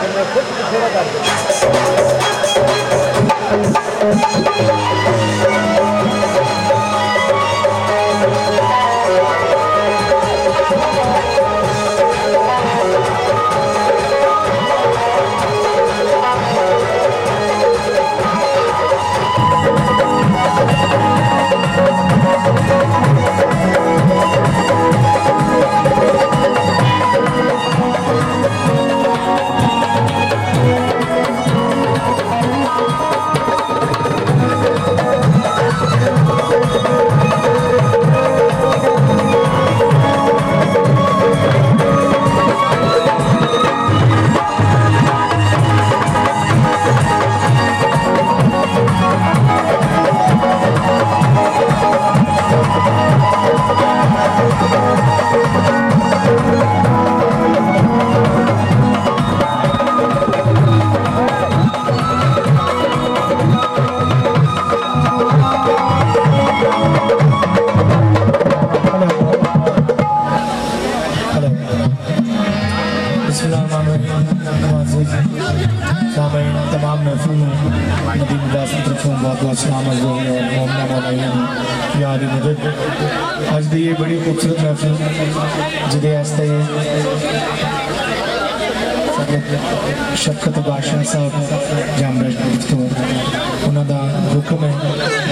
こっち手渡り。बहुत बहुत सलाम मजदूरी अज की ये बड़ी खूबसूरत महफिल जिसे शफकत बादशाह साहब जाम तो उन्हों हुक्म है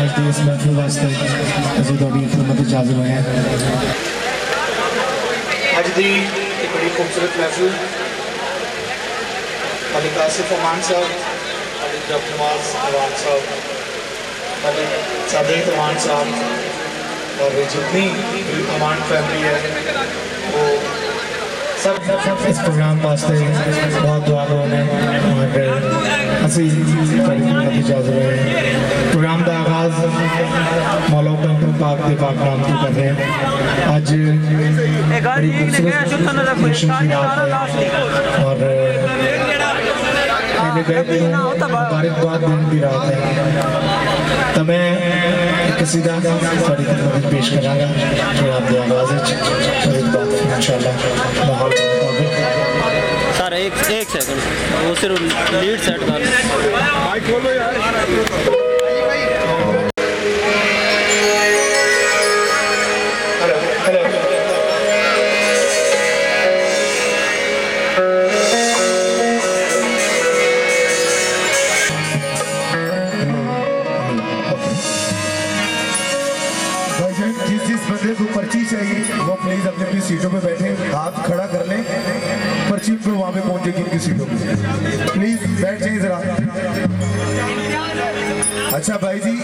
अज की इस महफिल वास्ते असं थोड़ी खिदमत हाजिर हुए हैं अज की बड़ी खूबसूरत महफिल अली कासिफ अमान साहब अली जब नवाज़ साहब सादेक मान साहब और जितनी कमांड फैमिली है, वो सब सब सब इस प्रोग्राम वास्ते बहुत दुआ दो प्रोग्राम का आगाज़ मौलो पाक के पाक नाम तो कर रहे हैं। अज बड़ी खूबसूरत और मेरे गए दिनों मुबारकबाद देने की रात है। तो मैं एक सीधा थोड़ी पेश करांगा। जो आप आवाज़ है एक बात इंशाल्लाह। माहौल के मुताबिक सर एक एक सेकंड वो सिर्फ़ लीड सेट कर। जिस बंदे को पर्ची चाहिए वो प्लीज़ अपनी अपनी सीटों पे बैठे हाथ खड़ा कर लें पर्ची पे वहाँ पे पहुंचेगी इनकी सीटों पे। प्लीज़ बैठ जाइए जरा। अच्छा भाई जी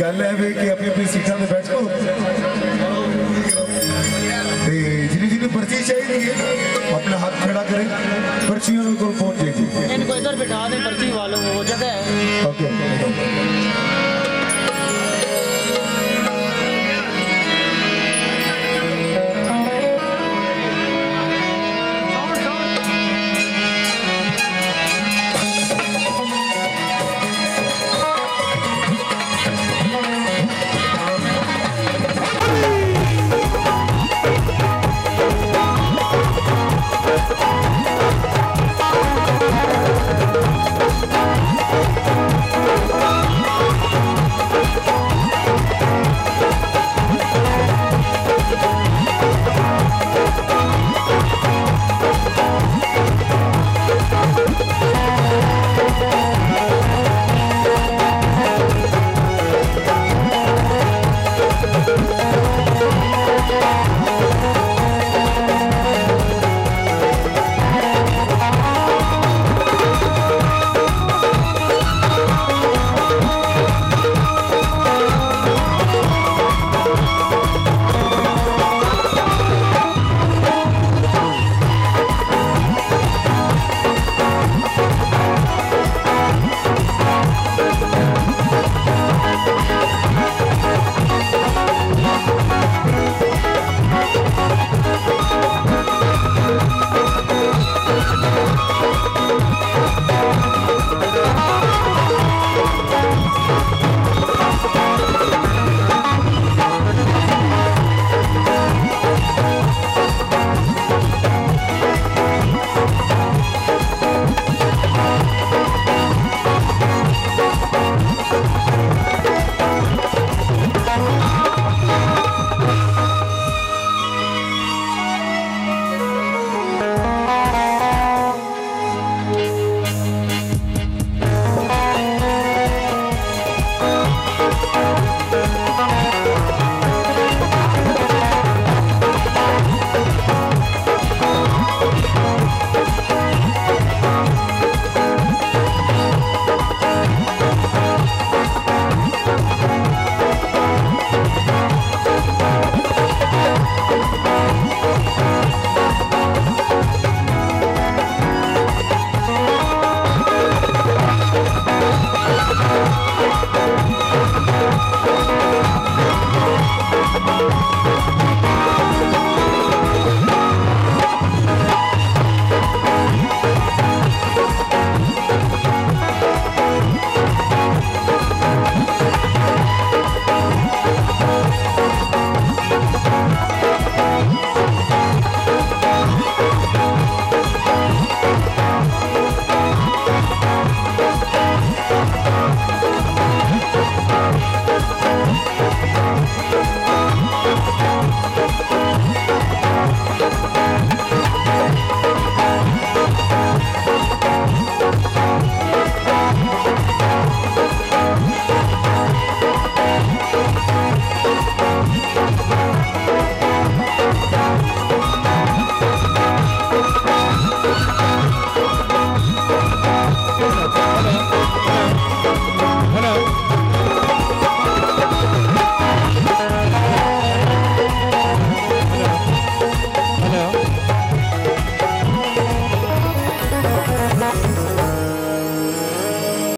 गल है वे कि अपनी अपनी सीटों पे बैठो जिन्हें जिन्हें पर्ची चाहिए अपना हाथ खड़ा करें पर्ची उनको पहुँच जाएगी इनको इधर बिठा दें पर्ची वालों वो जगह है। ओके